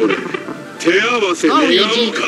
ど手合わせ願おうか。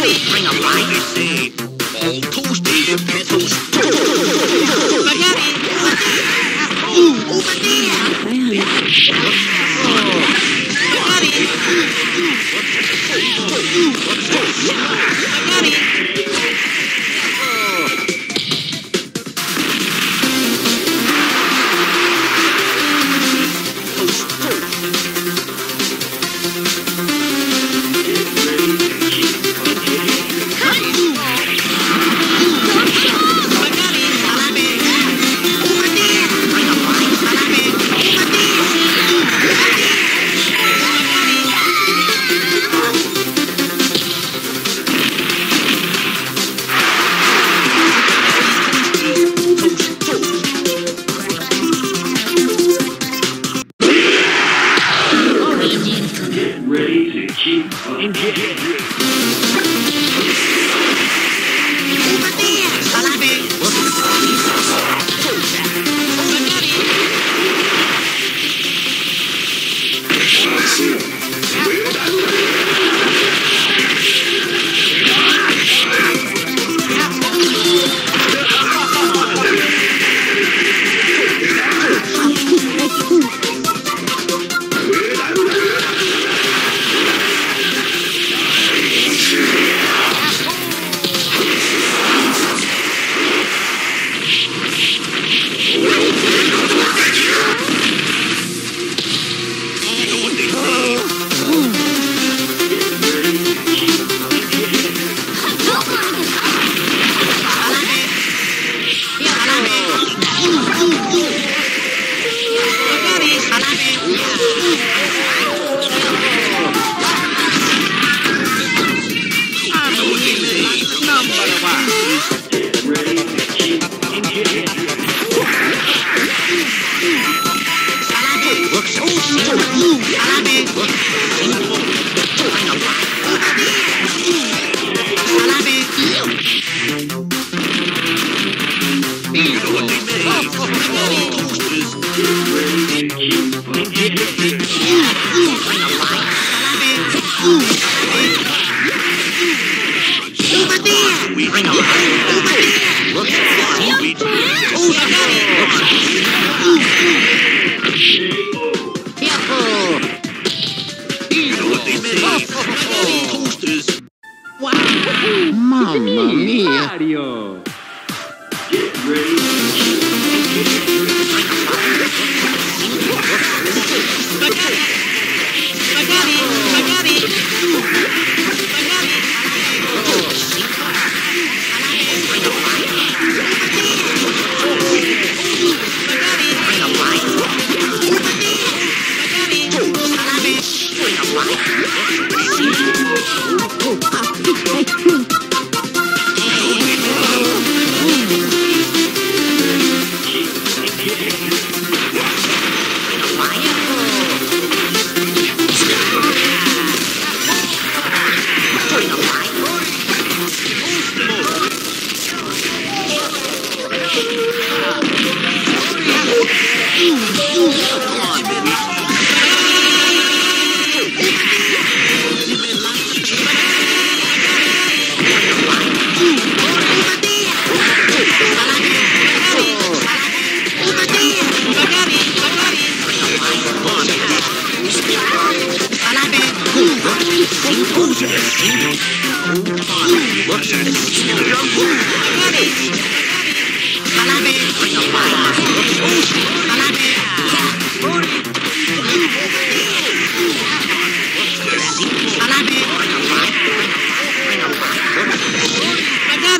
Daddy, bring a bite. I say, all toasty pickles. Spaghetti. Ooh, over there. Spaghetti. get ready to keep on getting. Yeah. body, my body.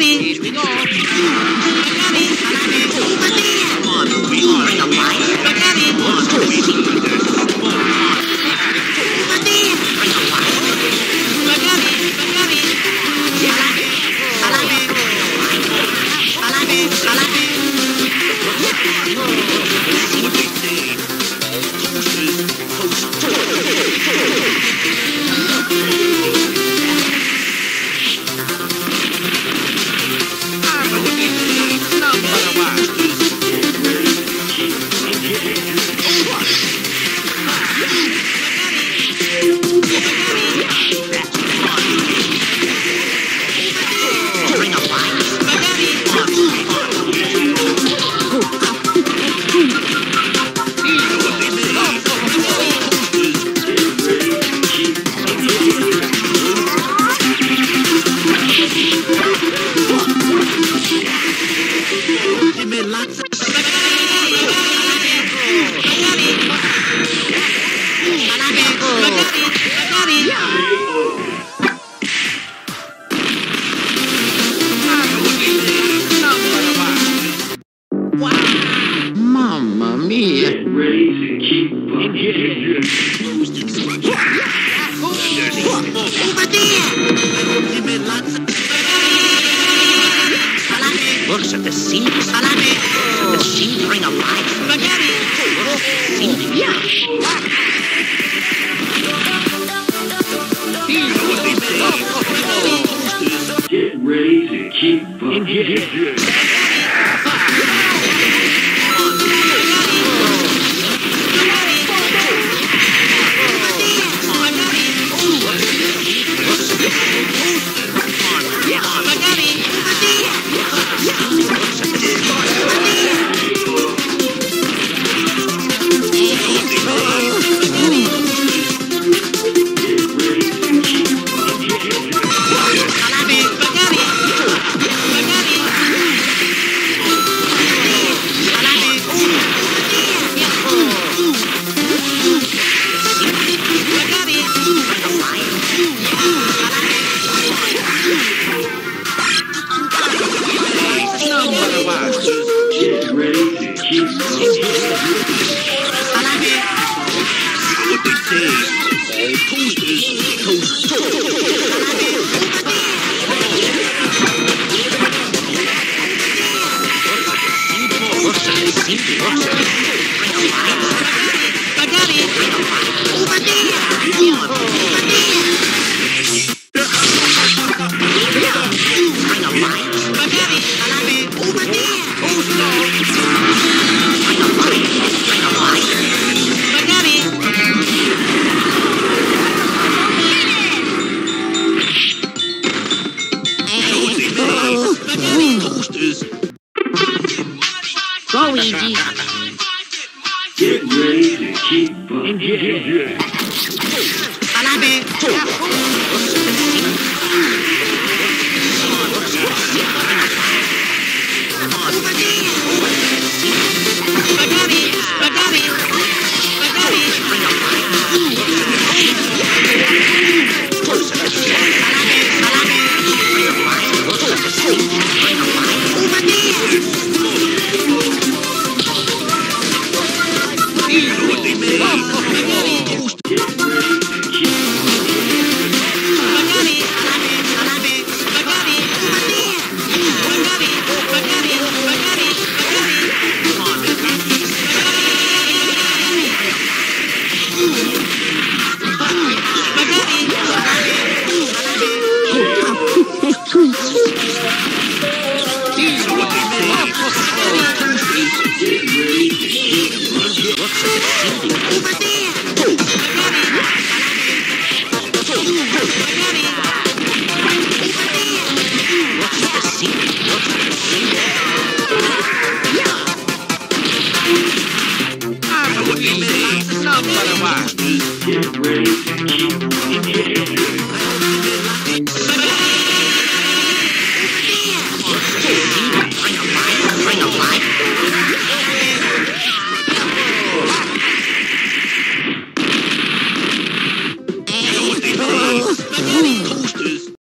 Here we go. Whoa. Mamma mia! Get ready to keep Looks at the scene. The scene bring alive. Spaghetti. Get ready to keep bumping. big days, posters. Go, Luigi! Get ready to keep bumping. Just Get ready to keep in the.